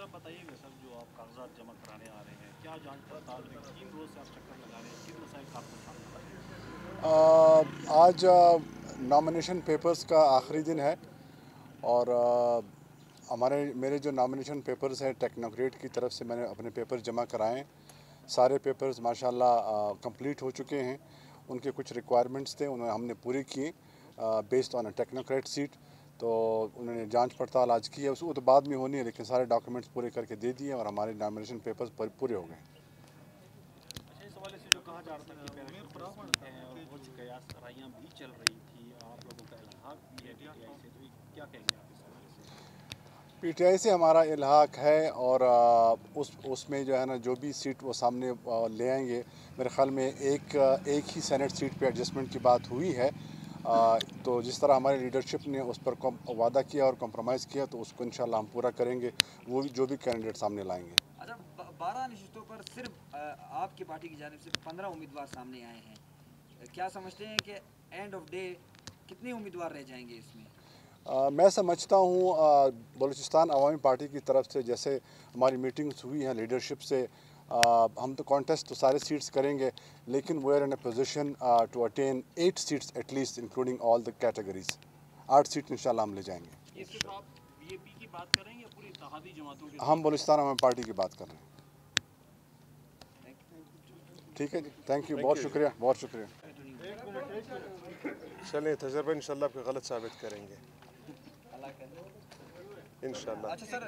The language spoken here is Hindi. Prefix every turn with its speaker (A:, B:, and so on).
A: जरा बताइएगा सर, जो आप कागजात जमा कराने आ रहे हैं, क्या जाँच पड़ताल में तीन रोज से आप चक्कर लगा रहे हैं, किन मसाइल का आपको सामना
B: आज नॉमिनेशन पेपर्स का आखिरी दिन है और हमारे, मेरे जो नॉमिनेशन पेपर्स हैं टेक्नोक्रेट की तरफ़ से मैंने अपने पेपर जमा कराए सारे पेपर्स माशाल्लाह कंप्लीट हो चुके हैं। उनके कुछ रिक्वायरमेंट्स थे उन्होंने हमने पूरे किए based on a technocrat seat तो उन्होंने जाँच पड़ताल आज की है उसको तो बाद में होनी है लेकिन सारे डॉक्यूमेंट्स पूरे करके दे दिए और हमारे नॉमिनेशन पेपर्स पूरे हो गए।
A: अच्छा इस हवाले से पीटीआई
B: हमारा इल्हाक है और उस उसमें जो है ना जो भी सीट वो सामने ले आएँगे मेरे ख्याल में एक एक ही सेनेट सीट पे एडजस्टमेंट की बात हुई है। तो जिस तरह हमारी लीडरशिप ने उस पर वादा किया और कॉम्प्रोमाइज़ किया तो उसको इंशाल्लाह हम पूरा करेंगे। वो भी जो भी कैंडिडेट सामने लाएँगे।
C: अच्छा बारह नशस्तों पर सिर्फ़ आपकी पार्टी की जानब से पंद्रह उम्मीदवार सामने आए हैं। क्या समझते हैं कि एंड ऑफ़ डे कितने उम्मीदवार रह जाएँगे इसमें?
B: आ, मैं समझता हूँ बलूचिस्तान अवामी पार्टी की तरफ़ से जैसे हमारी मीटिंग्स हुई हैं लीडरशिप से हम तो कॉन्टेस्ट तो सारे सीट्स करेंगे लेकिन we are in a position to attain eight seats at least including all the categories आठ सीट इंशाल्लाह हम ले जाएँगे।
A: ये सिर्फ़ आप बीएपी की बात कर रहे हैं या पूरी इत्तेहादी जमातों की
B: हम बलूचिस्तान अवामी पार्टी की बात कर रहे हैं। ठीक है जी थैंक यू बहुत शुक्रिया बहुत शुक्रिया।
D: चलें तजर्बा इंशाल्लाह आपको गलत साबित करेंगे। इंशाल्लाह।
C: अच्छा सर।